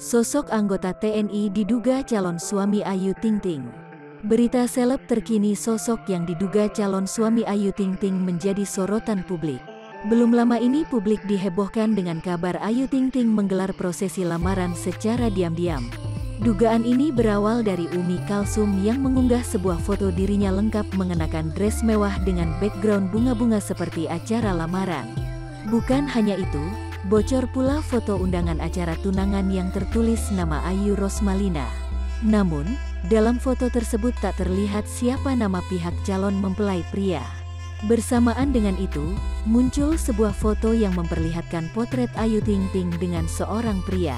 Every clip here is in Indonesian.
Sosok anggota TNI diduga calon suami Ayu Ting Ting. Berita seleb terkini sosok yang diduga calon suami Ayu Ting Ting menjadi sorotan publik. Belum lama ini publik dihebohkan dengan kabar Ayu Ting Ting menggelar prosesi lamaran secara diam-diam. Dugaan ini berawal dari Umi Kalsum yang mengunggah sebuah foto dirinya lengkap mengenakan dress mewah dengan background bunga-bunga seperti acara lamaran. Bukan hanya itu, Bocor pula foto undangan acara tunangan yang tertulis nama Ayu Rosmalina. Namun, dalam foto tersebut tak terlihat siapa nama pihak calon mempelai pria. Bersamaan dengan itu, muncul sebuah foto yang memperlihatkan potret Ayu Ting Ting dengan seorang pria.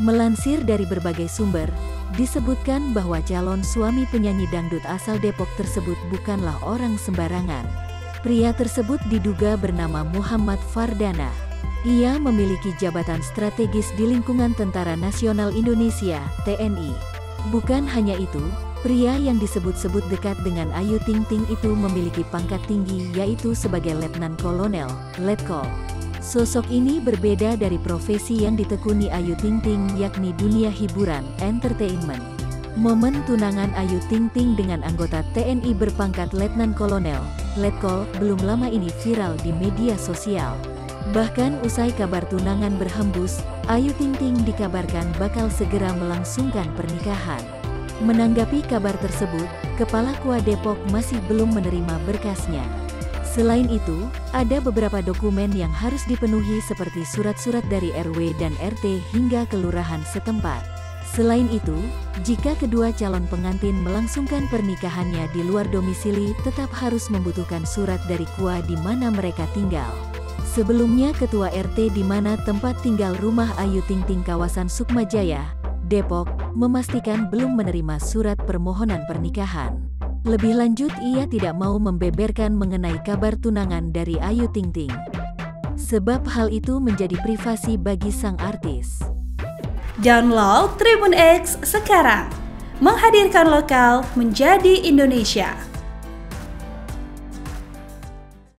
Melansir dari berbagai sumber, disebutkan bahwa calon suami penyanyi dangdut asal Depok tersebut bukanlah orang sembarangan. Pria tersebut diduga bernama Muhammad Fardana. Ia memiliki jabatan strategis di lingkungan Tentara Nasional Indonesia (TNI). Bukan hanya itu, pria yang disebut-sebut dekat dengan Ayu Ting Ting itu memiliki pangkat tinggi yaitu sebagai Letnan Kolonel, Letkol. Sosok ini berbeda dari profesi yang ditekuni Ayu Ting Ting yakni dunia hiburan, entertainment. Momen tunangan Ayu Ting Ting dengan anggota TNI berpangkat Letnan Kolonel, Letkol, belum lama ini viral di media sosial. Bahkan usai kabar tunangan berhembus, Ayu Ting Ting dikabarkan bakal segera melangsungkan pernikahan. Menanggapi kabar tersebut, Kepala Kua Depok masih belum menerima berkasnya. Selain itu, ada beberapa dokumen yang harus dipenuhi seperti surat-surat dari RW dan RT hingga kelurahan setempat. Selain itu, jika kedua calon pengantin melangsungkan pernikahannya di luar domisili tetap harus membutuhkan surat dari Kua di mana mereka tinggal. Sebelumnya Ketua RT di mana tempat tinggal rumah Ayu Ting Ting kawasan Sukmajaya, Depok, memastikan belum menerima surat permohonan pernikahan. Lebih lanjut ia tidak mau membeberkan mengenai kabar tunangan dari Ayu Ting Ting. Sebab hal itu menjadi privasi bagi sang artis. Download Tribun X sekarang. Menghadirkan lokal menjadi Indonesia.